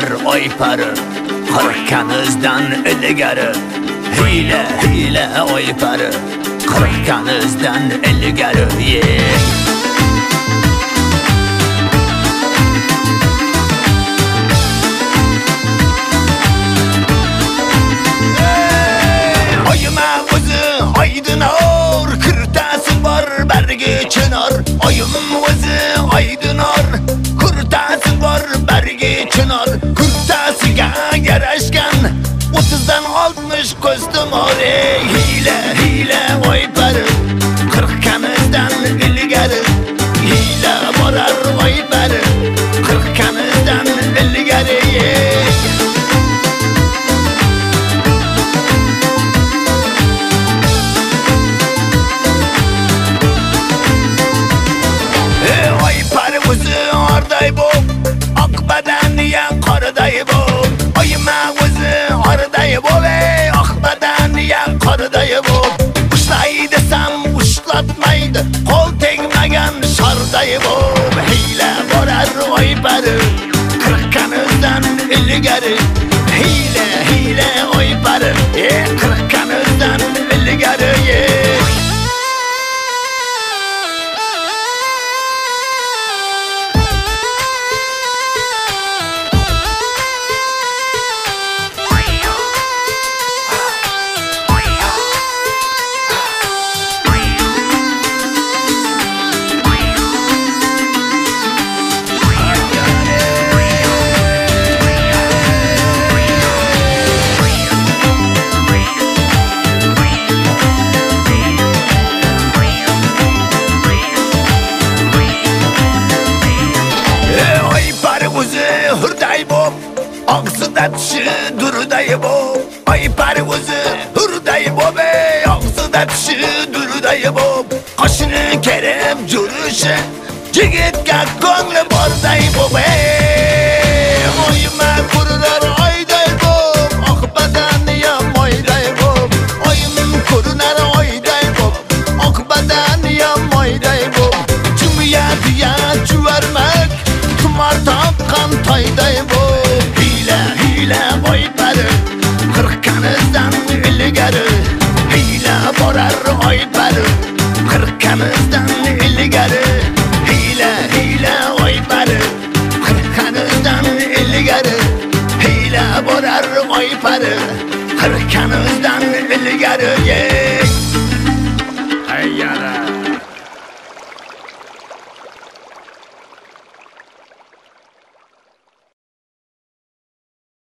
Çıkar oy parı Korkanızdan ödügarı Hile hile oy parı Korkanızdan ödügarı yeah. aydın or Kırtasın var bergi çınar Ayım vazı aydın or bor bargi chinor. Kurtasiga yarashgan o'ttizdan oltmish ko'zdim ore hiyla qoriday bo'l oyima o'zi oriday bo'l ey oq ah badaniya qoriday bo'l ushlay desam ushlatmaydi qo'l tegmagan sharday bo'l hiyla borar oy pari qirqqanizdan ilgari. Hiyla hurdayım Aksın hepsi durudayım o Ay pervuzu hurdayım o be. Aksın hepsi durudayım o Kaşını kerem duruşu Cigit kalk konglum oradayım o be. Qayday toyday hiyla hiyla voy pari qirqqanizdan ilgari. Hiyla borar oy pari qirqqanizdan ilgari. Hiyla hiyla oy pari qirqqanizdan ilgari. Hiyla borar oy pari qirqqanizdan ilgari yeah.